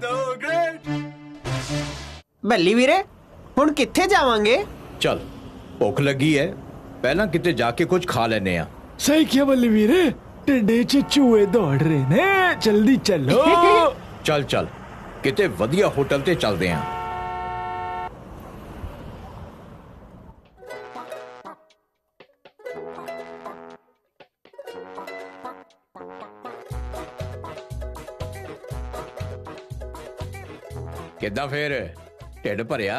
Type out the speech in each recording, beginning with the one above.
ਦੋ ਗ੍ਰੇਟ ਬੱਲੀ ਵੀਰੇ ਹੁਣ ਕਿੱਥੇ ਜਾਵਾਂਗੇ ਚਲ ਭੁੱਖ ਲੱਗੀ ਐ ਪਹਿਲਾਂ ਕਿਤੇ ਜਾ ਕੇ ਕੁਝ ਖਾ ਲੈਨੇ ਆ ਸਹੀ ਕਿਹਾ ਬੱਲੀ ਵੀਰੇ ਟਿੱਡੇ ਚ ਚੂਹੇ ਦੌੜ ਰਹੇ ਨੇ ਜਲਦੀ ਚੱਲੋ ਚੱਲ ਚੱਲ ਕਿਤੇ ਵਧੀਆ ਹੋਟਲ ਤੇ ਚੱਲਦੇ ਆਂ ਕਿੱਦਾਂ ਫੇਰ? ਢਿੱਡ ਭਰਿਆ?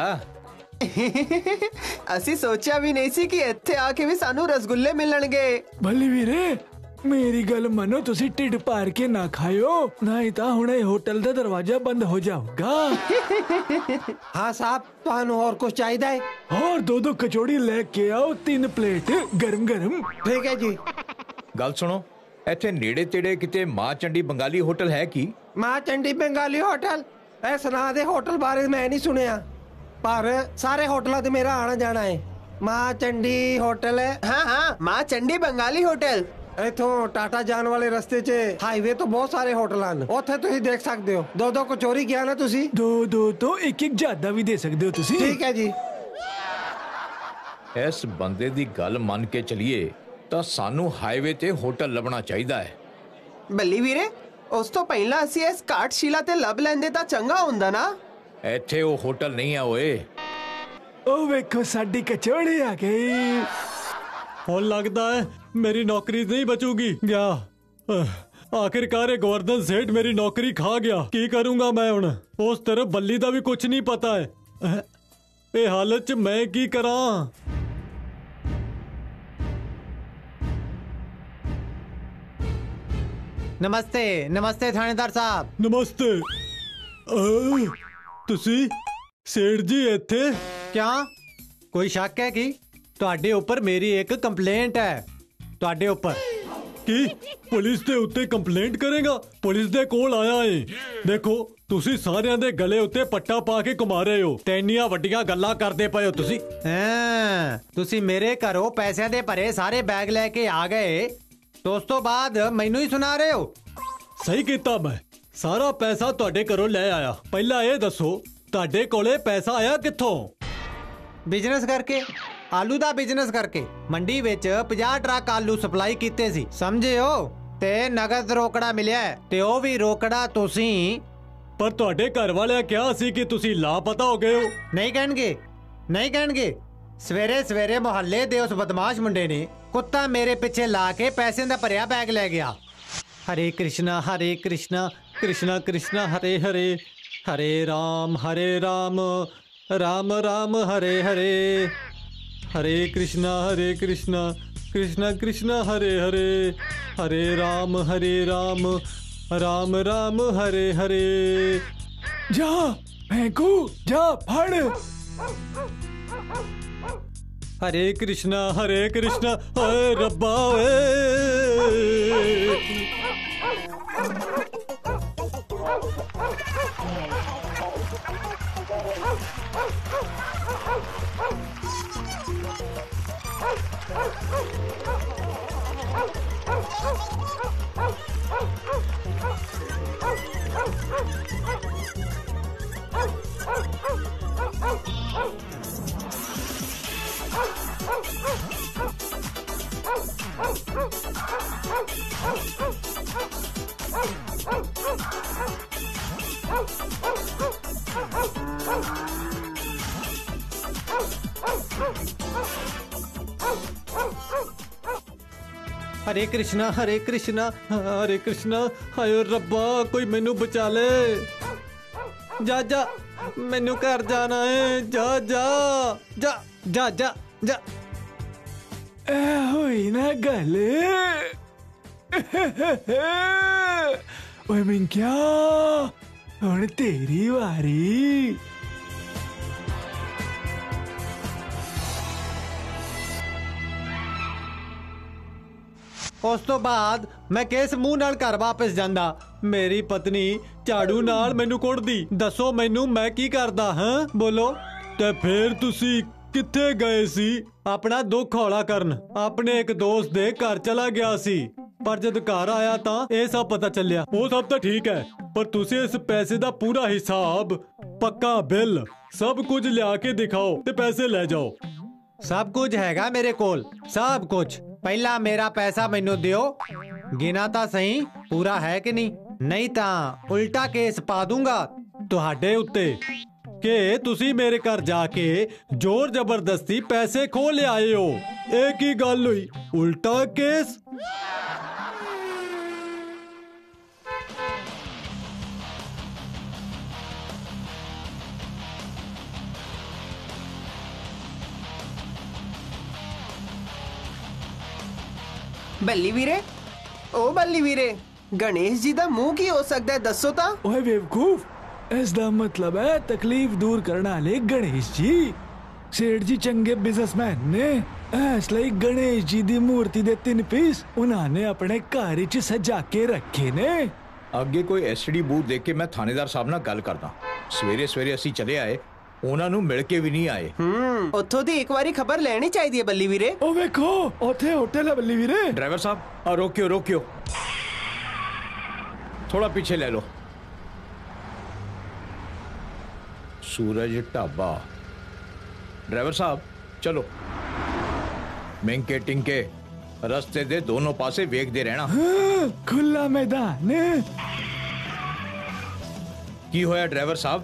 ਅਸੀਂ ਸੋਚਿਆ ਵੀ ਨਹੀਂ ਸੀ ਕਿ ਇੱਥੇ ਆ ਕੇ ਵੀ ਸਾਨੂੰ ਰਸਗੁੱਲੇ ਮਿਲਣਗੇ। ਬੱਲੀ ਵੀਰੇ ਮੇਰੀ ਗੱਲ ਮੰਨੋ ਤੁਸੀਂ ਢਿੱਡ ਭਰ ਕੇ ਨਾ ਖਾਇਓ ਨਹੀਂ ਤਾਂ ਹੁਣੇ ਹੋਟਲ ਦਾ ਦਰਵਾਜ਼ਾ ਬੰਦ ਹੋ ਜਾਊਗਾ। ਹਾਂ ਸਾਹਿਬ ਤੁਹਾਨੂੰ ਹੋਰ ਕੁਝ ਚਾਹੀਦਾ ਹੈ? ਹੋਰ ਦੋ ਦੋ ਕਚੌੜੀ ਲੈ ਕੇ ਆਓ ਤਿੰਨ ਪਲੇਟ ਗਰਮ ਗਰਮ। ਠੀਕ ਹੈ ਜੀ। ਗੱਲ ਸੁਣੋ ਇੱਥੇ ਨੇੜੇ ਤੇੜੇ ਕਿਤੇ ਮਾਂ ਚੰਡੀ ਬੰਗਾਲੀ ਹੋਟਲ ਹੈ ਕੀ? ਮਾਂ ਚੰਡੀ ਬੰਗਾਲੀ ਹੋਟਲ? ਇਹ ਸੁਨਾ ਦੇ ਹੋਟਲ ਬਾਰੇ ਮੈਂ ਨਹੀਂ ਸੁਣਿਆ। ਪਰ ਸਾਰੇ ਹੋਟਲਾਂ ਤੇ ਮੇਰਾ ਆਣਾ ਜਾਣਾ ਹੈ ਮਾਂ ਚੰਡੀ ਹੋਟਲ। ਹੈ ਹਾਂ ਹਾਂ ਮਾਂ ਚੰਡੀ ਬੰਗਾਲੀ ਹੋਟਲ। ਇਥੋਂ ਟਾਟਾ ਜਾਣ ਵਾਲੇ ਰਸਤੇ 'ਚ ਹਾਈਵੇ ਤੋਂ ਬਹੁਤ ਸਾਰੇ ਹੋਟਲ ਹਨ। ਉੱਥੇ ਤੁਸੀਂ ਦੇਖ ਸਕਦੇ ਹੋ। ਦੋ ਦੋ ਕਚੋਰੀ ਗਿਆ ਨਾ ਤੁਸੀਂ? ਦੋ ਦੋ ਤੋਂ ਇੱਕ ਇੱਕ ਜ਼ਿਆਦਾ ਵੀ ਦੇ ਸਕਦੇ ਹੋ ਤੁਸੀਂ। ਠੀਕ ਹੈ ਜੀ। ਇਸ ਬੰਦੇ ਦੀ ਗੱਲ ਮੰਨ ਕੇ ਚਲੀਏ ਤਾਂ ਸਾਨੂੰ ਹਾਈਵੇ ਤੇ ਹੋਟਲ ਲੱਭਣਾ ਚਾਹੀਦਾ ਹੈ। ਬੱਲੀ ਵੀਰੇ ਉਸ ਤੋਂ ਪਹਿਲਾਂ ਅਸੀਂ ਇਸ ਕਾਟਸ਼ੀਲਾ ਤੇ ਲੱਭ ਲੈਂਦੇ ਤਾਂ ਚੰਗਾ ਹੁੰਦਾ ਨਾ। ਇੱਥੇ ਉਹ ਹੋਟਲ ਨਹੀਂ ਆ ਓਏ। ਉਹ ਵੇਖੋ ਸਾਡੀ ਕਚੌੜੀ ਆ ਗਈ। ਹੁਣ ਲੱਗਦਾ ਹੈ ਮੇਰੀ ਨੌਕਰੀ ਨਹੀਂ ਬਚੂਗੀ। ਗਿਆ। ਆਖਿਰਕਾਰ ਇਹ ਗਵਰਨਰ ਸੇਠ ਮੇਰੀ ਨੌਕਰੀ ਖਾ ਗਿਆ। ਕੀ ਕਰੂੰਗਾ ਮੈਂ ਹੁਣ? ਉਸ ਤਰ੍ਹਾਂ ਬੱਲੀ ਦਾ ਵੀ ਕੁਝ ਨਹੀਂ ਪਤਾ ਹੈ। ਇਹ ਹਾਲਤ 'ਚ ਮੈਂ ਕੀ ਕਰਾਂ? ਨਮਸਤੇ ਨਮਸਤੇ ਥਾਣੇਦਾਰ ਸਾਹਿਬ। ਨਮਸਤੇ। ਅਹ, ਤੁਸੀਂ ਸੇਠ ਜੀ ਇੱਥੇ? ਕਿਆ ਕੋਈ ਸ਼ੱਕ ਹੈ ਕੀ? ਤੁਹਾਡੇ ਉੱਪਰ ਮੇਰੀ ਇੱਕ ਕੰਪਲੇਂਟ ਹੈ। ਤੁਹਾਡੇ ਉੱਪਰ। ਕੀ? ਪੁਲਿਸ ਦੇ ਉੱਤੇ ਕੰਪਲੇਂਟ ਕਰੇਗਾ? ਪੁਲਿਸ ਦੇ ਕੋਲ ਆਇਆ ਏ। ਦੇਖੋ ਤੁਸੀਂ ਸਾਰਿਆਂ ਦੇ ਗਲੇ ਉੱਤੇ ਪੱਟਾ ਪਾ ਕੇ ਘੁਮਾ ਰਹੇ ਹੋ। ਤੇ ਇੰਨੀਆਂ ਵੱਡੀਆਂ ਗੱਲਾਂ ਕਰਦੇ ਪਏ ਹੋ ਤੁਸੀਂ। ਹਾਂ ਤੁਸੀਂ ਮੇਰੇ ਘਰੋਂ ਪੈਸਿਆਂ ਦੇ ਭਰੇ ਸਾਰੇ ਬੈਗ ਲੈ ਕੇ ਆ ਗਏ। ਤੇ ਉਸ ਤੋਂ ਬਾਅਦ ਮੈਨੂੰ ਹੀ ਸੁਣਾ ਰਹੇ ਹੋ। ਸਹੀ ਕੀਤਾ ਮੈਂ। ਸਾਰਾ ਪੈਸਾ ਤੁਹਾਡੇ ਘਰੋਂ ਲੈ ਆਇਆ। ਪਹਿਲਾਂ ਇਹ ਦੱਸੋ ਤੁਹਾਡੇ ਕੋਲੇ ਪੈਸਾ ਆਇਆ ਕਿੱਥੋਂ? ਬਿਜ਼ਨਸ ਕਰਕੇ ਆਲੂ ਦਾ ਬਿਜ਼ਨਸ ਕਰਕੇ। ਮੰਡੀ ਵਿੱਚ 50 ਟਰੱਕ ਆਲੂ ਸਪਲਾਈ ਕੀਤੇ ਸੀ। ਸਮਝੇ ਹੋ ਤੇ ਨਗਦ ਰੋਕੜਾ ਮਿਲਿਆ ਤੇ ਉਹ ਵੀ ਰੋਕੜਾ ਤੁਸੀਂ। ਪਰ ਤੁਹਾਡੇ ਘਰ ਵਾਲਿਆਂ ਕਿਹਾ ਸੀ ਕਿ ਤੁਸੀਂ ਲਾਪਤਾ ਹੋ ਗਏ ਹੋ। ਨਹੀਂ ਕਹਿਣਗੇ ਨਹੀਂ ਕਹਿਣਗੇ। ਸਵੇਰੇ ਸਵੇਰੇ ਮੁਹੱਲੇ ਦੇ ਉਸ ਬਦਮਾਸ਼ ਮੁੰਡੇ ਨੇ ਕੁੱਤਾ ਮੇਰੇ ਪਿੱਛੇ ਲਾ ਕੇ ਪੈਸੇ ਦਾ ਭਰਿਆ ਬੈਗ ਲੈ ਗਿਆ ਹਰੇ ਕ੍ਰਿਸ਼ਨਾ ਹਰੇ ਕ੍ਰਿਸ਼ਨਾ ਕ੍ਰਿਸ਼ਨਾ ਕ੍ਰਿਸ਼ਨਾ ਹਰੇ ਹਰੇ ਹਰੇ ਰਾਮ ਹਰੇ ਰਾਮ ਰਾਮ ਰਾਮ ਹਰੇ ਹਰੇ ਹਰੇ ਕ੍ਰਿਸ਼ਨਾ ਹਰੇ ਕ੍ਰਿਸ਼ਨਾ ਕ੍ਰਿਸ਼ਨਾ ਕ੍ਰਿਸ਼ਨਾ ਹਰੇ ਹਰੇ ਹਰੇ ਰਾਮ ਹਰੇ ਰਾਮ ਰਾਮ ਰਾਮ ਹਰੇ ਹਰੇ ਜਾ ਫੈਂਕੂ ਜਾ ਫੜ ਹਰੇ ਕ੍ਰਿਸ਼ਨਾ ਹਰੇ ਕ੍ਰਿਸ਼ਨਾ ਹਾਏ ਰੱਬਾ ਓਏ ਹਰੇ ਕ੍ਰਿਸ਼ਨਾ ਹਰੇ ਕ੍ਰਿਸ਼ਨਾ ਹਰੇ ਕ੍ਰਿਸ਼ਨਾ, ਹਾਏ ਰੱਬਾ, ਕੋਈ ਮੈਨੂੰ ਬਚਾ ਲੈ। ਜਾ ਜਾ, ਮੈਨੂੰ ਘਰ ਜਾਣਾ ਏ, ਜਾ ਜਾ ਜਾ ਜਾ ਜਾ। ਜਾ। ਐ ਹੋਈ ਨਾ ਗੱਲ। ਓਏ ਮਿੰਕਿਆ ਹੁਣ ਤੇਰੀ ਵਾਰੀ। ਉਸ ਤੋਂ ਬਾਅਦ ਮੈਂ ਕਿਸ ਮੂੰਹ ਨਾਲ ਘਰ ਵਾਪਸ ਜਾਂਦਾ? ਮੇਰੀ ਪਤਨੀ ਝਾੜੂ ਨਾਲ ਮੈਨੂੰ ਕੁੱਟਦੀ। ਦੱਸੋ ਮੈਨੂੰ ਮੈਂ ਕੀ ਕਰਦਾ ਹਾਂ? ਬੋਲੋ। ਤੇ ਫੇਰ ਤੁਸੀਂ ਕਿੱਥੇ ਗਏ ਸੀ? ਆਪਣਾ ਦੁੱਖ ਹੌਲਾ ਕਰਨ। ਆਪਣੇ ਇੱਕ ਦੋਸਤ ਦੇ ਘਰ ਚਲਾ ਗਿਆ ਸੀ। ਪਰ ਜਦ ਘਰ ਆਇਆ ਤਾਂ ਇਹ ਸਭ ਪਤਾ ਚੱਲਿਆ। ਉਹ ਸਭ ਤਾਂ ਠੀਕ ਹੈ ਪਰ ਤੁਸੀਂ ਇਸ ਪੈਸੇ ਦਾ ਪੂਰਾ ਹਿਸਾਬ ਪੱਕਾ ਬਿੱਲ ਸਭ ਕੁਝ ਲਿਆ ਕੇ ਦਿਖਾਓ ਤੇ ਪੈਸੇ ਲੈ ਜਾਓ। ਸਭ ਕੁਝ ਹੈਗਾ ਮੇਰੇ ਕੋਲ ਸਭ ਕੁਝ। ਪਹਿਲਾਂ ਮੇਰਾ ਪੈਸਾ ਮੈਨੂੰ ਦਿਓ। ਗਿਣਾ ਤਾਂ ਸਹੀ ਪੂਰਾ ਹੈ ਕਿ ਨਹੀਂ? ਨਹੀਂ ਤਾਂ ਉਲਟਾ ਕੇਸ ਪਾ ਦੂੰਗਾ ਤੁਹਾਡੇ ਉੱਤੇ। ਕਿ ਤੁਸੀਂ ਮੇਰੇ ਘਰ ਜਾ ਕੇ ਜ਼ੋਰ ਜ਼ਬਰਦਸਤੀ ਪੈਸੇ ਖੋ ਲਿਆਏ ਹੋ। ਇਹ ਕੀ ਗੱਲ ਹੋਈ? ਉਲਟਾ ਕੇਸ? ਬੱਲੀ ਵੀਰੇ ਓ ਬੱਲੀ ਵੀਰੇ ਗਣੇਸ਼ ਜੀ ਦਾ ਮੂੰਹ ਕੀ ਹੋ ਸਕਦਾ ਦੱਸੋ ਤਾਂ। ਓਏ ਬੇਵਕੂਫ ਇਸ ਦਾ ਮਤਲਬ ਹੈ ਤਕਲੀਫ ਦੂਰ ਕਰਨ ਵਾਲੇ ਗਣੇਸ਼ ਜੀ। ਸੇਠ ਜੀ ਚੰਗੇ ਬਿਜ਼ਨਸਮੈਨ ਨੇ। ਇਸ ਲਈ ਗਣੇਸ਼ ਜੀ ਦੀ ਮੂਰਤੀ ਦੇ ਤਿੰਨ ਪੀਸ ਉਹਨਾਂ ਨੇ ਆਪਣੇ ਘਰ ਵਿੱਚ ਸਜਾ ਕੇ ਰੱਖੇ ਨੇ। ਅੱਗੇ ਕੋਈ ਐਸਟੀ ਬੂਥ ਦੇਖ ਕੇ ਮੈਂ ਥਾਣੇਦਾਰ ਸਾਹਿਬ ਨਾਲ ਗੱਲ ਕਰਦਾ। ਸਵੇਰੇ ਸਵੇਰੇ ਅਸੀਂ ਚਲੇ ਆਏ ਉਹਨਾਂ ਨੂੰ ਮਿਲ ਕੇ ਵੀ ਨਹੀਂ ਆਏ। ਹੂੰ ਉੱਥੋਂ ਦੀ ਇੱਕ ਵਾਰੀ ਖਬਰ ਲੈਣੀ ਚਾਹੀਦੀ ਹੈ ਬੱਲੀ ਵੀਰੇ। ਉਹ ਵੇਖੋ ਉੱਥੇ ਹੋਟਲ ਹੈ ਬੱਲੀ ਵੀਰੇ। ਡਰਾਈਵਰ ਸਾਹਿਬ ਆ ਰੋਕਿਓ ਰੋਕਿਓ। ਥੋੜਾ ਪਿੱਛੇ ਲੈ ਲਓ। ਸੂਰਜ ਢਾਬਾ ਡਰਾਈਵਰ ਸਾਹਿਬ ਚਲੋ ਮਿੰਕੇ ਟਿੰਕੇ ਰਸਤੇ ਦੇ ਦੋਨੋਂ ਪਾਸੇ ਵੇਖਦੇ ਰਹਿਣਾ ਹਾਂ, ਖੁੱਲਾ ਮੈਦਾਨ ਹੈ। ਕੀ ਹੋਇਆ ਡਰਾਈਵਰ ਸਾਹਿਬ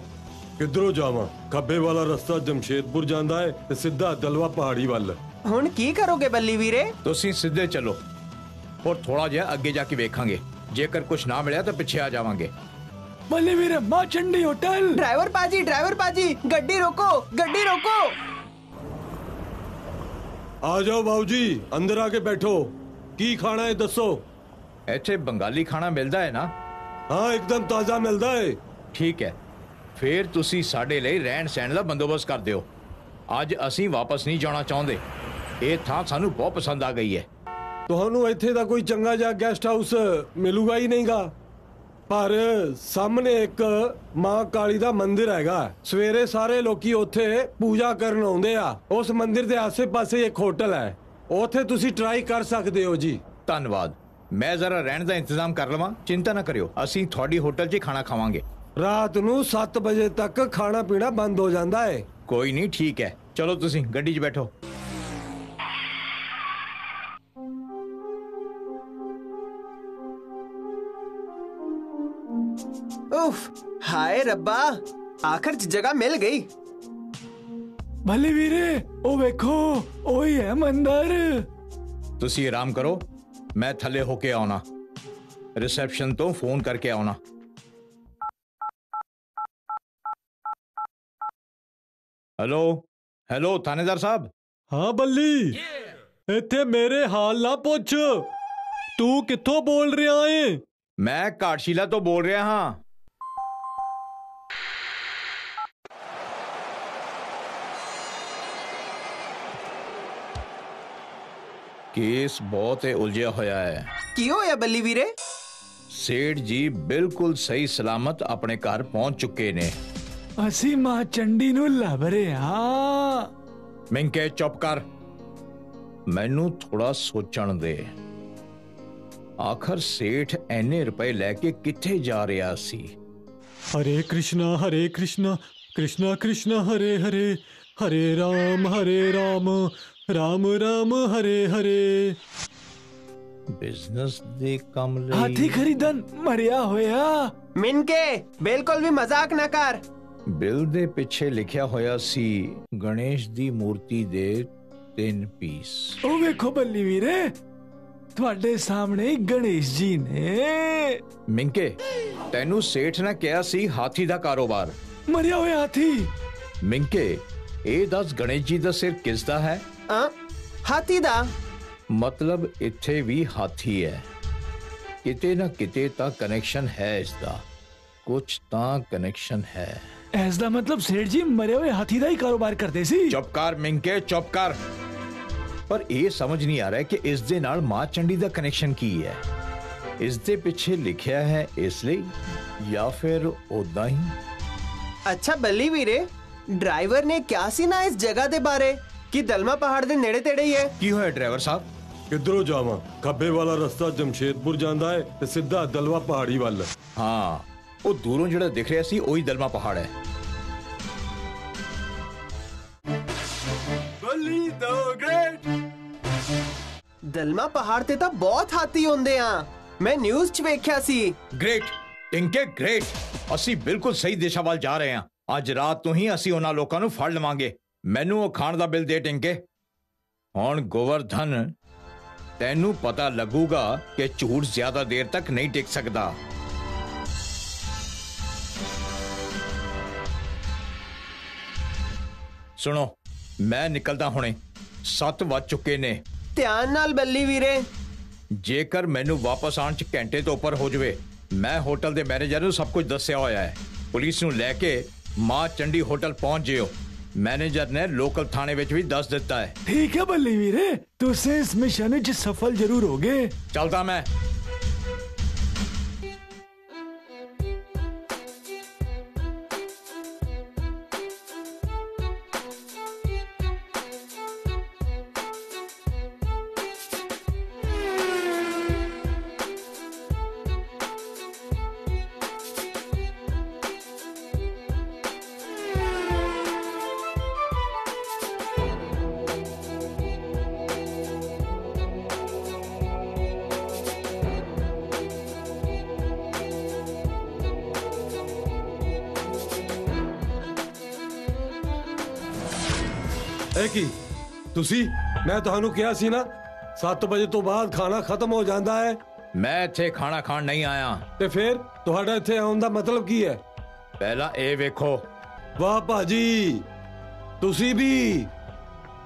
ਕਿੱਧਰੋਂ ਜਾਵਾਂ ਖੱਬੇ ਵਾਲਾ ਰਸਤਾ ਜਮਸ਼ੇਦਪੁਰ ਜਾਂਦਾ ਹੈ ਤੇ ਸਿੱਧਾ ਦਲਵਾ ਪਹਾੜੀ ਵੱਲ ਹੁਣ ਕੀ ਕਰੋਗੇ ਬੱਲੀ ਵੀਰੇ ਤੁਸੀਂ ਸਿੱਧੇ ਚੱਲੋ ਔਰ ਥੋੜਾ ਜਿਹਾ ਅੱਗੇ ਜਾ ਕੇ ਵੇਖਾਂਗੇ ਜੇਕਰ ਕੁਝ ਨਾ ਮਿਲਿਆ ਤਾਂ ਪਿੱਛੇ ਆ ਜਾਵਾਂਗੇ ਬੱਲੀ ਵੀਰੇ ਮਾਂ ਚੰਡੀ ਹੋਟਲ। ਡਰਾਈਵਰ ਪਾਜੀ ਡਰਾਈਵਰ ਪਾਜੀ ਗੱਡੀ ਰੋਕੋ ਗੱਡੀ ਰੋਕੋ। ਆ ਜਾਓ ਬਾਊਜੀ ਅੰਦਰ ਆ ਕੇ ਬੈਠੋ। ਕੀ ਖਾਣਾ ਹੈ ਦੱਸੋ। ਇੱਥੇ ਬੰਗਾਲੀ ਖਾਣਾ ਮਿਲਦਾ ਹੈ ਨਾ? ਹਾਂ ਇੱਕਦਮ ਤਾਜ਼ਾ ਮਿਲਦਾ ਹੈ ਠੀਕ ਹੈ। ਫਿਰ ਤੁਸੀਂ ਸਾਡੇ ਲਈ ਰਹਿਣ ਸਹਿਣ ਦਾ ਬੰਦੋਬਸਤ ਕਰ ਦਿਓ। ਅੱਜ ਅਸੀਂ ਵਾਪਸ ਨਹੀਂ ਜਾਣਾ ਚਾਹੁੰਦੇ। ਇਹ ਥਾਂ ਸਾਨੂੰ ਬਹੁਤ ਪਸੰਦ ਆ ਗਈ ਹੈ। ਤੁਹਾਨੂੰ ਇੱਥੇ ਦਾ ਕੋਈ ਚੰਗਾ ਜਿਹਾ ਗੈਸਟ ਹਾਊਸ ਮਿਲੂਗਾ ਹੀ ਨਹੀਂਗਾ। ਪਰ ਸਾਹਮਣੇ ਇੱਕ ਮਾਂ ਕਾਲੀ ਦਾ ਮੰਦਿਰ ਹੈਗਾ। ਸਵੇਰੇ ਸਾਰੇ ਲੋਕੀ ਉੱਥੇ ਪੂਜਾ ਕਰਨ ਆਉਂਦੇ ਆ। ਉਸ ਮੰਦਿਰ ਦੇ ਆਸੇ-ਪਾਸੇ ਇੱਕ ਹੋਟਲ ਹੈ। ਉੱਥੇ ਤੁਸੀਂ ਟਰਾਈ ਕਰ ਸਕਦੇ ਹੋ ਜੀ। ਧੰਨਵਾਦ। ਮੈਂ ਜ਼ਰਾ ਰਹਿਣ ਦਾ ਇੰਤਜ਼ਾਮ ਕਰ ਲਵਾਂ। ਚਿੰਤਾ ਨਾ ਕਰਿਓ। ਅਸੀਂ ਤੁਹਾਡੀ ਹੋਟਲ 'ਚ ਹੀ ਖਾਣਾ ਖਾਵਾਂਗੇ। ਰਾਤ ਨੂੰ 7 ਵਜੇ ਤੱਕ ਖਾਣਾ ਪੀਣਾ ਬੰਦ ਹੋ ਜਾਂਦਾ ਹੈ ਕੋਈ ਨਹੀਂ ਠੀਕ ਹੈ। ਚਲੋ ਤੁਸੀਂ ਗੱਡੀ 'ਚ ਬੈਠੋ। ਉਫ ਹਾਏ ਰੱਬਾ ਆਖਰ ਚ ਜਗ੍ਹਾ ਮਿਲ ਗਈ ਬੱਲੀ ਵੀਰੇ ਉਹ ਵੇਖੋ ਉਹੀ ਹੈ ਮੰਦਰ ਤੁਸੀਂ ਆਰਾਮ ਕਰੋ ਮੈਂ ਥੱਲੇ ਹੋ ਕੇ ਆਉਣਾ ਰਿਸੈਪਸ਼ਨ ਤੋਂ ਫੋਨ ਕਰਕੇ ਆਉਣਾ ਹੈਲੋ ਹੈਲੋ ਥਾਣੇਦਾਰ ਸਾਹਿਬ ਹਾਂ ਬੱਲੀ ਇੱਥੇ ਮੇਰੇ ਹਾਲ ਨਾ ਪੁੱਛ ਤੂੰ ਕਿੱਥੋਂ ਬੋਲ ਰਿਹਾ ਏ ਮੈਂ ਕਾਟਸ਼ੀਲਾ ਤੋਂ ਬੋਲ ਰਿਹਾ ਹਾਂ ਕੇਸ ਬਹੁਤ ਹੀ ਉਲਝਿਆ ਹੋਇਆ ਹੈ। ਕੀ ਹੋਇਆ ਬੱਲੀ ਵੀਰੇ? ਸੇਠ ਜੀ ਬਿਲਕੁਲ ਸਹੀ ਸਲਾਮਤ ਆਪਣੇ ਘਰ ਪਹੁੰਚ ਚੁੱਕੇ ਨੇ। ਅਸੀਂ ਮਾਂ ਚੰਡੀ ਨੂੰ ਲੱਭ ਰਹੇ ਹਾਂ। ਮਿੰਕੇ ਚੁੱਪ ਕਰ। ਮੈਨੂੰ ਥੋੜਾ ਸੋਚਣ ਦੇ। ਆਖਰ ਸੇਠ ਐਨੇ ਰੁਪਏ ਲੈ ਕੇ ਕਿੱਥੇ ਜਾ ਰਿਹਾ ਸੀ? ਹਰੇ ਕ੍ਰਿਸ਼ਨਾ ਹਰੇ ਕ੍ਰਿਸ਼ਨਾ ਕ੍ਰਿਸ਼ਨਾ ਕ੍ਰਿਸ਼ਨਾ ਹਰੇ ਹਰੇ ਹਰੇ ਰਾਮ ਹਰੇ ਰਾਮ ਰਾਮ ਰਾਮ ਹਰੇ ਹਰੇ। ਬਿਜ਼ਨਸ ਦੇ ਕੰਮ ਲਈ ਹਾਥੀ ਖਰੀਦਣ ਮਰਿਆ ਹੋਇਆ। ਮਿੰਕੇ ਬਿਲਕੁਲ ਵੀ ਮਜ਼ਾਕ ਨਾ ਕਰ। ਬਿੱਲ ਦੇ ਪਿੱਛੇ ਲਿਖਿਆ ਹੋਇਆ ਸੀ ਗਣੇਸ਼ ਦੀ ਮੂਰਤੀ ਦੇ ਤਿੰਨ ਪੀਸ। ਉਹ ਵੇਖੋ ਬੱਲੀ ਵੀਰੇ ਤੁਹਾਡੇ ਸਾਹਮਣੇ ਗਣੇਸ਼ ਜੀ ਨੇ। ਮਿੰਕੇ ਤੈਨੂੰ ਸੇਠ ਨੇ ਕਿਹਾ ਸੀ ਹਾਥੀ ਦਾ ਕਾਰੋਬਾਰ। ਮਰਿਆ ਹੋਇਆ ਹਾਥੀ। ਮਿੰਕੇ ਇਹ ਦੱਸ ਗਣੇਸ਼ ਜੀ ਦਾ ਸਿਰ ਕਿਸ ਦਾ ਹੈ? ਆ ਹਾਥੀ ਦਾ। ਮਤਲਬ ਇੱਥੇ ਵੀ ਹਾਥੀ ਹੈ। ਕਿਤੇ ਨਾ ਕਿਤੇ ਤਾਂ ਕਨੈਕਸ਼ਨ ਹੈ ਇਸ ਦਾ ਕੁਝ ਤਾਂ ਕਨੈਕਸ਼ਨ ਹੈ। ਇਸ ਦਾ ਮਤਲਬ ਸੇਠ ਜੀ ਮਰੇ ਹੋਏ ਹਾਥੀ ਦਾ ਹੀ ਕਾਰੋਬਾਰ ਕਰਦੇ ਸੀ। ਚੁੱਪ ਕਰ ਮਿੰਕੇ ਚੁੱਪ ਕਰ। ਪਰ ਇਹ ਸਮਝ ਨਹੀਂ ਆ ਰਿਹਾ ਕਿ ਇਸ ਦੇ ਨਾਲ ਮਾਂ ਚੰਡੀ ਦਾ ਕਨੈਕਸ਼ਨ ਕੀ ਹੈ। ਇਸ ਦੇ ਪਿੱਛੇ ਲਿਖਿਆ ਹੈ ਇਸ ਲਈ ਜਾਂ ਫਿਰ ਉਦਾਂ ਹੀ? ਅੱਛਾ ਬੱਲੀ ਵੀਰੇ ਡਰਾਈਵਰ ਨੇ ਕਿਹਾ ਸੀ ਨਾ ਇਸ ਜਗ੍ਹਾ ਦੇ ਬਾਰੇ? ਕਿ ਦਲਮਾ ਪਹਾੜ ਦੇ ਨੇੜੇ ਤੇੜੇ ਹੀ ਹੈ? ਕੀ ਹੋਇਆ ਡਰਾਈਵਰ ਸਾਹਿਬ? ਕਿੱਧਰੋਂ ਜਾਵਾਂ? ਖੱਬੇ ਵਾਲਾ ਰਸਤਾ ਜਮਸ਼ੇਦਪੁਰ ਜਾਂਦਾ ਹੈ ਤੇ ਸਿੱਧਾ ਦਲਵਾ ਪਹਾੜੀ ਵੱਲ। ਹਾਂ ਉਹ ਦੂਰੋਂ ਜਿਹੜਾ ਦਿਖ ਰਿਹਾ ਸੀ ਉਹੀ ਦਲਮਾ ਪਹਾੜ ਹੈ। ਬੱਲੀ ਦੋ ਗ੍ਰੇਟ। ਦਲਮਾ ਪਹਾੜ ਤੇ ਤਾਂ ਬਹੁਤ ਹਾਥੀ ਹੁੰਦੇ ਆ। ਮੈਂ ਨਿਊਜ਼ 'ਚ ਵੇਖਿਆ ਸੀ। ਗ੍ਰੇਟ ਟਿੰਕੇ ਗ੍ਰੇਟ ਅਸੀਂ ਬਿਲਕੁਲ ਸਹੀ ਦਿਸ਼ਾ ਵੱਲ ਜਾ ਰਹੇ ਹਾਂ। ਅੱਜ ਰਾਤ ਤੋਂ ਹੀ ਅਸੀਂ ਉਹਨਾਂ ਲੋਕਾਂ ਨੂੰ ਫੜ ਲਵਾਂਗੇ। ਮੈਨੂੰ ਉਹ ਖਾਣ ਦਾ ਬਿੱਲ ਦੇ ਟਿੰਕੇ। ਹੁਣ ਗੋਵਰਧਨ ਤੈਨੂੰ ਪਤਾ ਲੱਗੂਗਾ ਕਿ ਝੂਠ ਜ਼ਿਆਦਾ ਦੇਰ ਤੱਕ ਨਹੀਂ ਟਿਕ ਸਕਦਾ। ਸੁਣੋ ਮੈਂ ਨਿਕਲਦਾ ਹੁਣੇ। 7 ਵੱਜ ਚੁੱਕੇ ਨੇ। ਧਿਆਨ ਨਾਲ ਬੱਲੀ ਵੀਰੇ। ਜੇਕਰ ਮੈਨੂੰ ਵਾਪਸ ਆਉਣ ਚ ਘੰਟੇ ਤੋਂ ਉੱਪਰ ਹੋ ਜਾਵੇ ਮੈਂ ਹੋਟਲ ਦੇ ਮੈਨੇਜਰ ਨੂੰ ਸਭ ਕੁਝ ਦੱਸਿਆ ਹੋਇਆ ਹੈ। ਪੁਲਿਸ ਨੂੰ ਲੈ ਕੇ ਮਾਂ ਚੰਡੀ ਹੋਟਲ ਪਹੁੰਚ ਜਿਓ। ਮੈਨੇਜਰ ਨੇ ਲੋਕਲ ਥਾਣੇ ਵਿੱਚ ਵੀ ਦੱਸ ਦਿੱਤਾ ਹੈ। ਠੀਕ ਹੈ ਬੱਲੀ ਵੀਰੇ ਤੁਸੀਂ ਇਸ ਮਿਸ਼ਨ ਵਿੱਚ ਸਫਲ ਜ਼ਰੂਰ ਹੋਗੇ। ਚੱਲਦਾ ਮੈਂ। ਇਹ ਕੀ? ਤੁਸੀਂ? ਮੈਂ ਤੁਹਾਨੂੰ ਕਿਹਾ ਸੀ ਨਾ 7 ਵਜੇ ਤੋਂ ਬਾਅਦ ਖਾਣਾ ਖਤਮ ਹੋ ਜਾਂਦਾ ਹੈ। ਮੈਂ ਇੱਥੇ ਖਾਣਾ ਖਾਣ ਨਹੀਂ ਆਇਆ। ਤੇ ਫਿਰ ਤੁਹਾਡਾ ਇੱਥੇ ਆਉਣ ਦਾ ਮਤਲਬ ਕੀ ਹੈ? ਪਹਿਲਾਂ ਇਹ ਵੇਖੋ। ਵਾਹ ਭਾਜੀ ਤੁਸੀਂ ਵੀ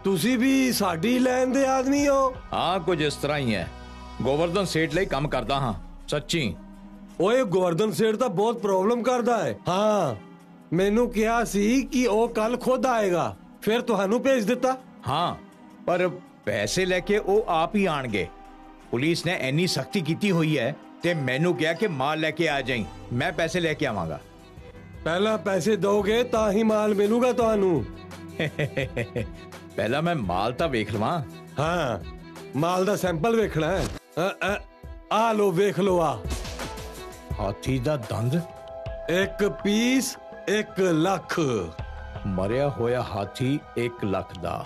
ਤੁਸੀਂ ਵੀ ਸਾਡੀ ਲੈਣ ਦੇ ਆਦਮੀ ਹੋ। ਹਾਂ ਕੁਝ ਇਸ ਤਰ੍ਹਾਂ ਹੀ ਹੈ। ਗੋਵਰਧਨ ਸੇਠ ਲਈ ਕੰਮ ਕਰਦਾ ਹਾਂ ਸੱਚੀ। ਓਏ ਗਵਰਧਨ ਸੇਠ ਤਾਂ ਬਹੁਤ ਪ੍ਰੋਬਲਮ ਕਰਦਾ ਹੈ। ਹਾਂ ਮੈਨੂੰ ਕਿਹਾ ਸੀ ਕਿ ਉਹ ਕੱਲ ਖੁਦ ਆਏਗਾ। ਫਿਰ ਤੁਹਾਨੂੰ ਭੇਜ ਦਿੱਤਾ? ਹਾਂ। ਪਰ ਪੈਸੇ ਲੈ ਕੇ ਉਹ ਆਪ ਹੀ ਆਣਗੇ। ਪੁਲਿਸ ਨੇ ਇੰਨੀ ਸਖਤੀ ਕੀਤੀ ਹੋਈ ਹੈ ਤੇ ਮੈਨੂੰ ਕਿਹਾ ਕਿ ਮਾਲ ਲੈ ਕੇ ਆ ਜਾਈਂ। ਮੈਂ ਪੈਸੇ ਲੈ ਕੇ ਆਵਾਂਗਾ। ਪਹਿਲਾਂ ਪੈਸੇ ਦੋਗੇ ਤਾਂ ਹੀ ਮਾਲ ਮਿਲੂਗਾ ਤੁਹਾਨੂੰ। ਪਹਿਲਾਂ ਮੈਂ ਮਾਲ ਤਾਂ ਵੇਖ ਲਵਾਂ। ਹਾਂ ਮਾਲ ਦਾ ਸੈਂਪਲ ਵੇਖਣਾ ਹੈ। ਆ ਲੋ ਵੇਖ ਲੋ ਆ। ਹਾਥੀ ਦਾ ਦੰਦ? ਇੱਕ ਪੀਸ 1 ਲੱਖ। ਮਰਿਆ ਹੋਇਆ ਹਾਥੀ 1 ਲੱਖ ਦਾ।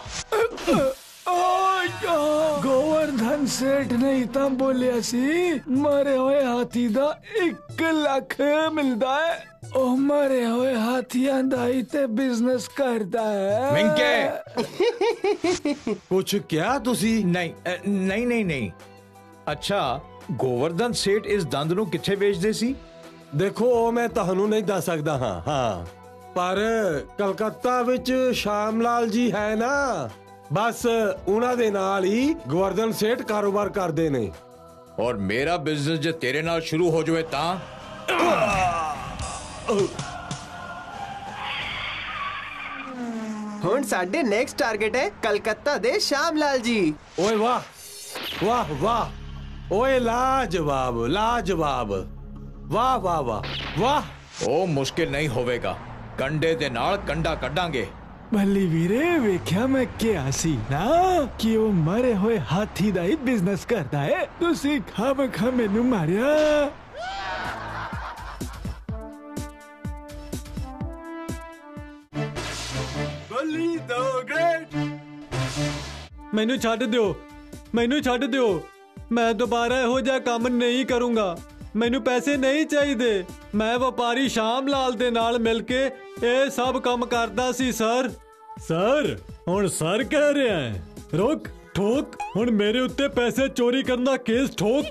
ਗੋਵਰਧਨ ਸੇਠ ਨੇ ਤਾਂ ਬੋਲਿਆ ਸੀ ਮਰੇ ਹੋਏ ਹਾਥੀ ਦਾ 1 ਲੱਖ ਮਿਲਦਾ ਹੈ। ਉਹ ਮਰੇ ਹੋਏ ਹਾਥੀਆਂ ਦਾ ਹੀ ਤੇ ਬਿਜ਼ਨਸ ਕਰਦਾ ਹੈ। ਮਿੰਕੇ! ਕੁਛ ਕਿਹਾ ਤੁਸੀਂ? ਨਹੀਂ ਨਹੀਂ ਨਹੀਂ ਨਹੀਂ। ਅੱਛਾ ਗੋਵਰਧਨ ਸੇਠ ਇਸ ਦੰਦ ਨੂੰ ਕਿੱਥੇ ਵੇਚਦੇ ਸੀ? ਦੇਖੋ ਉਹ ਮੈਂ ਤੁਹਾਨੂੰ ਨਹੀਂ ਦੱਸ ਸਕਦਾ ਹਾਂ ਹਾਂ। ਪਰ ਕਲਕੱਤਾ ਵਿੱਚ ਸ਼ਾਮ ਲਾਲ ਜੀ ਹੈ ਨਾ ਬਸ ਉਹਨਾਂ ਦੇ ਨਾਲ ਹੀ ਗਵਰਧਨ ਸੇਠ ਕਾਰੋਬਾਰ ਕਰਦੇ ਨੇ। ਔਰ ਮੇਰਾ ਬਿਜ਼ਨਸ ਜੇ ਤੇਰੇ ਨਾਲ ਸ਼ੁਰੂ ਹੋ ਜਾਵੇ ਤਾਂ? ਹੁਣ ਸਾਡੇ ਨੈਕਸਟ ਟਾਰਗੇਟ ਹੈ ਕਲਕੱਤਾ ਦੇ ਸ਼ਾਮ ਲਾਲ ਜੀ। ਓਏ ਵਾਹ ਵਾਹ ਵਾਹ। ਓਏ ਲਾਜਵਾਬ ਲਾਜਵਾਬ। ਵਾਹ ਵਾਹ ਵਾਹ ਵਾਹ। ਉਹ ਮੁਸ਼ਕਿਲ ਨਹੀਂ ਹੋਵੇਗਾ। ਕੰਡੇ ਦੇ ਨਾਲ ਕੰਡਾ ਕੱਢਾਂਗੇ। ਬੱਲੀ ਵੀਰੇ, ਵੇਖਿਆ ਮੈਂ ਕਿਹਾ ਸੀ ਨਾ ਕਿ ਉਹ ਮਰੇ ਹੋਏ ਹਾਥੀ ਦਾ ਹੀ ਬਿਜ਼ਨਸ ਕਰਦਾ ਹੈ ਤੁਸੀਂ ਖਾਮ ਖਾ ਮੈਨੂੰ ਮਾਰਿਆ। ਬੱਲੀ ਦੋ ਗ੍ਰੇਟ ਮੈਨੂੰ ਛੱਡ ਦਿਓ। ਮੈਨੂੰ ਛੱਡ ਦਿਓ। ਮੈਂ ਦੁਬਾਰਾ ਇਹੋ ਜਿਹਾ ਕੰਮ ਨਹੀਂ ਕਰੂੰਗਾ। ਮੈਨੂੰ ਪੈਸੇ ਨਹੀਂ ਚਾਹੀਦੇ। ਮੈਂ ਵਪਾਰੀ ਸ਼ਾਮ ਲਾਲ ਦੇ ਨਾਲ ਮਿਲ ਕੇ ਇਹ ਸਭ ਕੰਮ ਕਰਦਾ ਸੀ, ਸਰ। ਸਰ, ਹੁਣ ਸਰ ਕਹਿ ਰਿਹਾ ਹੈ। ਰੁਕ, ਠੋਕ। ਹੁਣ ਮੇਰੇ ਉੱਤੇ ਪੈਸੇ ਚੋਰੀ ਕਰਨ ਦਾ ਕੇਸ ਠੋਕ।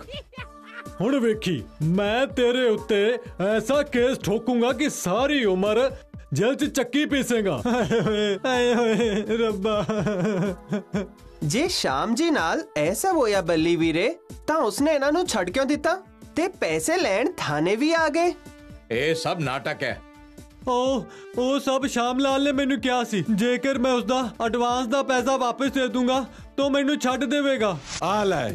ਹੁਣ ਵੇਖੀ, ਮੈਂ ਤੇਰੇ ਉੱਤੇ ਐਸਾ ਕੇਸ ਠੋਕੂੰਗਾ ਕਿ ਸਾਰੀ ਉਮਰ ਜੇਲ੍ਹ 'ਚ ਚੱਕੀ ਪੀਸੇਗਾ। ਹਾਏ ਹੋਏ, ਰੱਬਾ। ਜੇ ਸ਼ਾਮ ਜੀ ਨਾਲ ਐਸਾ ਹੋਇਆ ਬੱਲੀ ਵੀਰੇ, ਤਾਂ ਉਸਨੇ ਇਹਨਾਂ ਨੂੰ ਛੱਡ ਕਿਉਂ ਦਿੱਤਾ? ਤੇ ਪੈਸੇ ਲੈਣ ਥਾਣੇ ਵੀ ਆ ਗਏ। ਇਹ ਸਭ ਨਾਟਕ ਹੈ। ਉਹ ਉਹ ਸਭ ਸ਼ਾਮ ਲਾਲ ਨੇ ਮੈਨੂੰ ਕਿਹਾ ਸੀ। ਜੇਕਰ ਮੈਂ ਉਸਦਾ ਐਡਵਾਂਸ ਦਾ ਪੈਸਾ ਵਾਪਸ ਦੇ ਦੂੰਗਾ ਤਾਂ ਮੈਨੂੰ ਛੱਡ ਦੇਵੇਗਾ। ਆ ਲੈ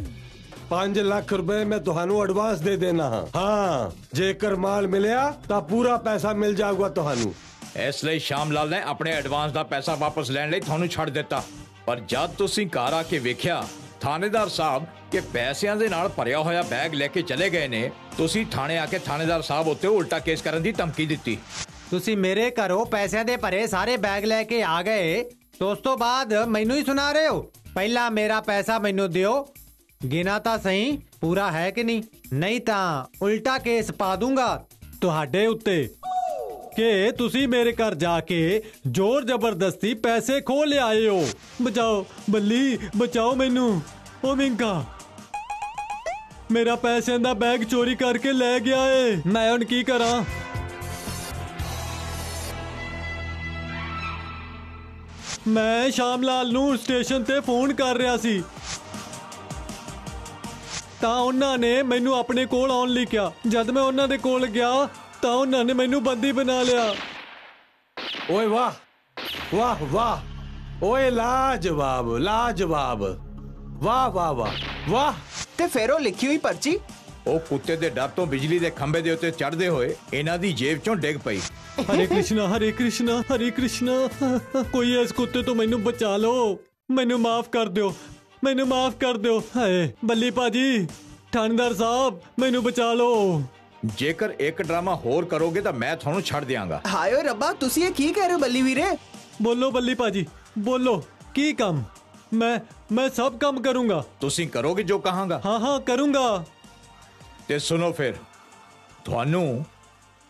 5 ਲੱਖ ਰੁਪਏ ਮੈਂ ਤੁਹਾਨੂੰ ਐਡਵਾਂਸ ਦੇ ਦੇਣਾ। ਹਾਂ ਹਾਂ ਜੇਕਰ ਮਾਲ ਮਿਲਿਆ ਤਾਂ ਪੂਰਾ ਪੈਸਾ ਮਿਲ ਜਾਊਗਾ ਤੁਹਾਨੂੰ। ਇਸ ਲਈ ਸ਼ਾਮ ਲਾਲ ਨੇ ਆਪਣੇ ਐਡਵਾਂਸ ਦਾ ਪੈਸਾ ਵਾਪਸ ਲੈਣ ਲਈ ਤੁਹਾਨੂੰ ਛੱਡ ਦਿੱਤਾ। ਪਰ ਜਦ ਤੁਸੀਂ ਘਰ ਆ ਕੇ ਵੇਖਿਆ ਥਾਣੇਦਾਰ ਸਾਹਿਬ ਕਿ ਪੈਸਿਆਂ ਦੇ ਨਾਲ ਭਰਿਆ ਹੋਇਆ ਬੈਗ ਲੈ ਕੇ ਚਲੇ ਗਏ ਨੇ, ਤੁਸੀਂ ਥਾਣੇ ਆ ਕੇ ਥਾਣੇਦਾਰ ਸਾਹਿਬ ਉੱਤੇ ਉਲਟਾ ਕੇਸ ਕਰਨ ਦੀ ਧਮਕੀ ਦਿੱਤੀ। ਤੁਸੀਂ ਮੇਰੇ ਘਰੋਂ ਪੈਸਿਆਂ ਦੇ ਭਰੇ ਸਾਰੇ ਬੈਗ ਲੈ ਕੇ ਆ ਗਏ, ਤੇ ਉਸ ਤੋਂ ਬਾਅਦ ਮੈਨੂੰ ਹੀ ਸੁਣਾ ਰਹੇ ਹੋ? ਪਹਿਲਾਂ ਮੇਰਾ ਪੈਸਾ ਮੈਨੂੰ ਦਿਓ। ਗਿਨਾ ਤਾਂ ਸਹੀ, ਪੂਰਾ ਹੈ ਕਿ ਨਹੀਂ? ਨਹੀਂ ਤਾਂ ਉਲਟਾ ਕੇਸ ਪਾ ਦੂੰਗਾ ਤੁਹਾਡੇ ਉੱਤੇ। ਕਿ ਤੁਸੀਂ ਮੇਰੇ ਘਰ ਜਾ ਕੇ ਜ਼ੋਰ ਜ਼ਬਰਦਸਤੀ ਪੈਸੇ ਖੋਹ ਲਿਆਏ ਹੋ। ਬਚਾਓ, ਬੱਲੀ, ਬਚਾਓ ਮੈਨੂੰ। ਓ ਮਿੰਕਾ। ਮੇਰਾ ਪੈਸਿਆਂ ਦਾ ਬੈਗ ਚੋਰੀ ਕਰਕੇ ਲੈ ਗਿਆ ਏ। ਮੈਂ ਹੁਣ ਕੀ ਕਰਾਂ? ਮੈਂ ਸ਼ਾਮ ਲਾਲ ਨੂੰ ਸਟੇਸ਼ਨ ਤੇ ਫੋਨ ਕਰ ਰਿਹਾ ਸੀ। ਤਾਂ ਉਹਨਾਂ ਨੇ ਮੈਨੂੰ ਆਪਣੇ ਕੋਲ ਆਉਣ ਲਈ ਕਿਹਾ। ਜਦ ਮੈਂ ਉਹਨਾਂ ਦੇ ਕੋਲ ਗਿਆ ਤਾਂ ਉਹਨਾਂ ਨੇ ਮੈਨੂੰ ਬੰਦੀ ਬਣਾ ਲਿਆ। ਓਏ ਵਾਹ ਵਾਹ ਵਾਹ। ਓਏ ਲਾਜਵਾਬ ਲਾਜਵਾਬ। ਵਾਹ ਵਾਹ ਵਾਹ ਵਾਹ। ਤੇ ਫਿਰ ਉਹ ਲਿਖੀ ਹੋਈ ਪਰਚੀ? ਉਹ ਕੁੱਤੇ ਦੇ ਡਰ ਤੋਂ ਬਿਜਲੀ ਦੇ ਖੰਭੇ ਦੇ ਉੱਤੇ ਚੜਦੇ ਹੋਏ ਇਹਨਾਂ ਦੀ ਜੇਬ ਚੋਂ ਡਿੱਗ ਪਈ। ਹਰੇ ਕ੍ਰਿਸ਼ਨਾ ਹਰੇ ਕ੍ਰਿਸ਼ਨਾ ਹਰੇ ਕ੍ਰਿਸ਼ਨਾ। ਕੋਈ ਇਸ ਕੁੱਤੇ ਤੋਂ ਮੈਨੂੰ ਬਚਾ ਲਓ। ਮੈਨੂੰ ਮਾਫ ਕਰ ਦਿਓ। ਮੈਨੂੰ ਮਾਫ ਕਰ ਦਿਓ। ਹਾਏ ਬੱਲੀ ਪਾਜੀ ਥਾਣੇਦਾਰ ਸਾਹਿਬ ਮੈਨੂੰ ਬਚਾ ਲਓ। ਜੇਕਰ ਇੱਕ ਡਰਾਮਾ ਹੋਰ ਕਰੋਗੇ ਤਾਂ ਮੈਂ ਤੁਹਾਨੂੰ ਛੱਡ ਦਿਆਂਗਾ। ਹਾਏ ਓਏ ਰੱਬਾ ਤੁਸੀਂ ਇਹ ਕੀ ਕਹਿ ਰਹੇ ਹੋ ਬੱਲੀ ਵੀਰੇ? ਬੋਲੋ ਬੱਲੀ ਪਾਜੀ ਬੋਲੋ ਕੀ ਕੰਮ? ਮੈਂ ਮੈਂ ਸਭ ਕੰਮ ਕਰੂੰਗਾ। ਤੁਸੀਂ ਕਰੋਗੇ ਜੋ ਕਹਾਂਗਾ? ਹਾਂ ਹਾਂ ਕਰੂੰਗਾ। ਤੇ ਸੁਣੋ ਫਿਰ ਤੁਹਾਨੂੰ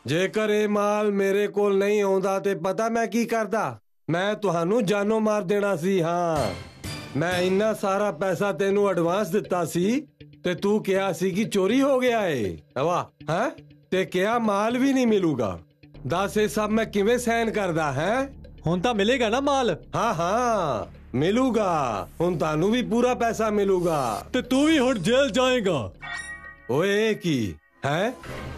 ਜੇਕਰ ਇਹ ਮਾਲ ਮੇਰੇ ਕੋਲ ਨਹੀਂ ਆਉਂਦਾ ਤੇ ਪਤਾ ਮੈਂ ਕੀ ਕਰਦਾ? ਮੈਂ ਤੁਹਾਨੂੰ ਜਾਨੋਂ ਮਾਰ ਦੇਣਾ ਸੀ ਹਾਂ। ਮੈਂ ਇੰਨਾ ਸਾਰਾ ਪੈਸਾ ਤੈਨੂੰ ਐਡਵਾਂਸ ਦਿੱਤਾ ਸੀ ਤੇ ਤੂੰ ਕਿਹਾ ਸੀ ਕਿ ਚੋਰੀ ਹੋ ਗਿਆ ਏ। ਵਾਹ। ਹੈ? ਤੇ ਕਿਹਾ ਮਾਲ ਵੀ ਨਹੀਂ ਮਿਲੂਗਾ। ਦੱਸ ਇਹ ਸਭ ਮੈਂ ਕਿਵੇਂ ਸਹਿਨ ਕਰਦਾ ਹੈ? ਹੁਣ ਤਾਂ ਮਿਲੇਗਾ ਨਾ ਮਾਲ? ਹਾਂ ਹਾਂ। ਮਿਲੂਗਾ। ਹੁਣ ਤੁਹਾਨੂੰ ਵੀ ਪੂਰਾ ਪੈਸਾ ਮਿਲੂਗਾ। ਤੇ ਤੂੰ ਵੀ ਹੁਣ ਜੇਲ੍ਹ ਜਾਏਗਾ। ਓਏ ਇਹ ਕੀ? ਹੈ?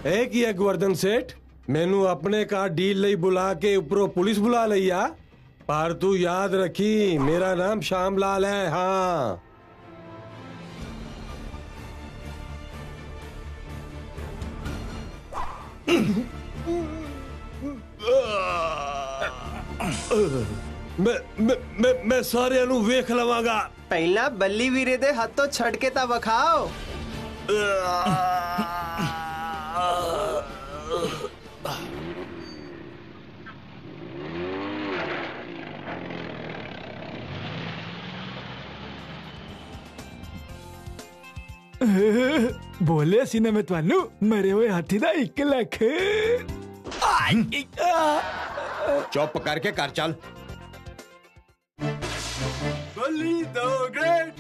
ਇਹ ਕੀ ਹੈ ਗਵਰਧਨ ਸੇਠ? ਮੈਨੂੰ ਆਪਣੇ ਘਰ ਡੀਲ ਲਈ ਬੁਲਾ ਕੇ ਉੱਪਰੋਂ ਪੁਲਿਸ ਬੁਲਾ ਲਈ ਆ। ਪਰ ਤੂੰ ਯਾਦ ਰੱਖੀ ਮੇਰਾ ਨਾਮ ਸ਼ਾਮ ਲਾਲ ਹੈ ਹਾਂ ਮੈਂ ਮੈਂ- ਮੈਂ ਮੈਂ ਸਾਰਿਆਂ ਨੂੰ ਵੇਖ ਲਵਾਂਗਾ ਪਹਿਲਾਂ ਬੱਲੀ ਵੀਰੇ ਦੇ ਹੱਥੋਂ ਛੱਡ ਕੇ ਤਾਂ ਵਿਖਾਓ ਬੋਲੇ ਸੀ ਨਾ ਮੈਂ ਤੁਹਾਨੂੰ ਮਰੇ ਹੋਏ ਹਾਥੀ ਦਾ 1 ਲੱਖ ਚੁੱਪ ਕਰਕੇ ਘਰ ਚੱਲ ਬੱਲੀ ਦੋ ਗ੍ਰੇਟ